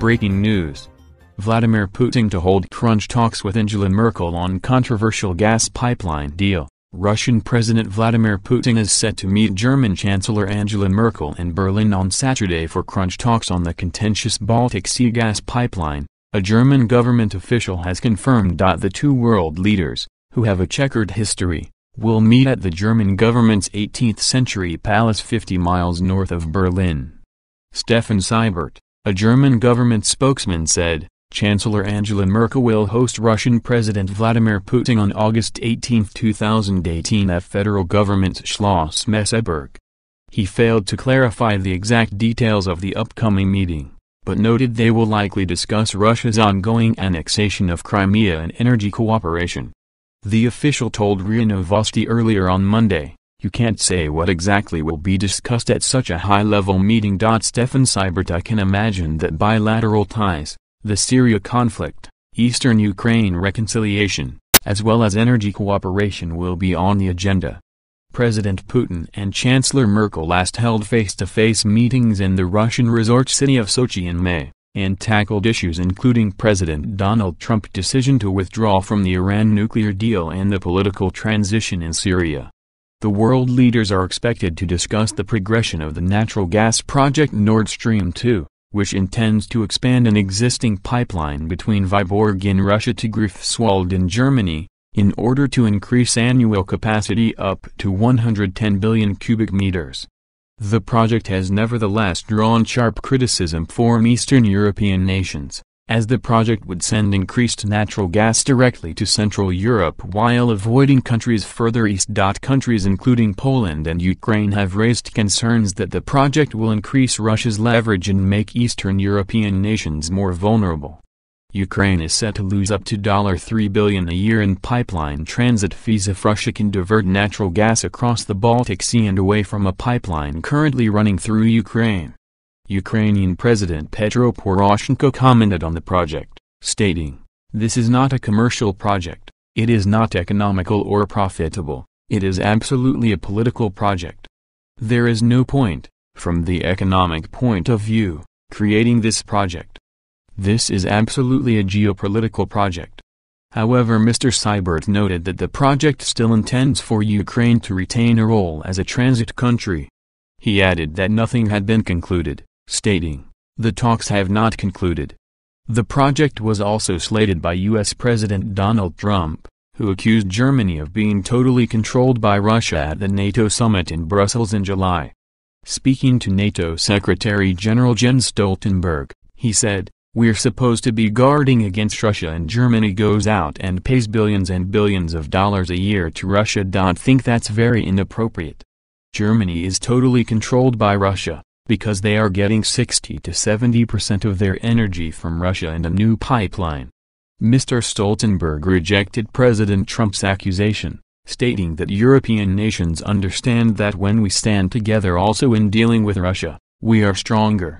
Breaking news. Vladimir Putin to hold crunch talks with Angela Merkel on controversial gas pipeline deal. Russian President Vladimir Putin is set to meet German Chancellor Angela Merkel in Berlin on Saturday for crunch talks on the contentious Baltic Sea gas pipeline, a German government official has confirmed. The two world leaders, who have a checkered history, will meet at the German government's 18th-century palace 50 miles north of Berlin. Steffen Seibert, a German government spokesman said, Chancellor Angela Merkel will host Russian President Vladimir Putin on August 18, 2018 at federal government's Schloss Meseberg. He failed to clarify the exact details of the upcoming meeting, but noted they will likely discuss Russia's ongoing annexation of Crimea and energy cooperation. The official told RIA Novosti earlier on Monday, you can't say what exactly will be discussed at such a high-level meeting. Steffen Seibert I can imagine that bilateral ties, the Syria conflict, eastern Ukraine reconciliation, as well as energy cooperation will be on the agenda. President Putin and Chancellor Merkel last held face-to-face -face meetings in the Russian resort city of Sochi in May and tackled issues including President Donald Trump's decision to withdraw from the Iran nuclear deal and the political transition in Syria. The world leaders are expected to discuss the progression of the natural gas project Nord Stream 2, which intends to expand an existing pipeline between Vyborg in Russia to Greifswald in Germany, in order to increase annual capacity up to 110 billion cubic meters. The project has nevertheless drawn sharp criticism from Eastern European nations, as the project would send increased natural gas directly to Central Europe while avoiding countries further east. Countries including Poland and Ukraine have raised concerns that the project will increase Russia's leverage and make Eastern European nations more vulnerable. Ukraine is set to lose up to 3 billion a year in pipeline transit fees if Russia can divert natural gas across the Baltic Sea and away from a pipeline currently running through Ukraine. Ukrainian President Petro Poroshenko commented on the project, stating, This is not a commercial project, it is not economical or profitable, it is absolutely a political project. There is no point, from the economic point of view, creating this project. This is absolutely a geopolitical project. However Mr. Seibert noted that the project still intends for Ukraine to retain a role as a transit country. He added that nothing had been concluded, stating, the talks have not concluded. The project was also slated by U.S. President Donald Trump, who accused Germany of being totally controlled by Russia at the NATO summit in Brussels in July. Speaking to NATO Secretary General Jens Stoltenberg, he said, we're supposed to be guarding against Russia and Germany goes out and pays billions and billions of dollars a year to Russia. Don't think that's very inappropriate. Germany is totally controlled by Russia, because they are getting 60 to 70% of their energy from Russia and a new pipeline. Mr. Stoltenberg rejected President Trump's accusation, stating that European nations understand that when we stand together also in dealing with Russia, we are stronger.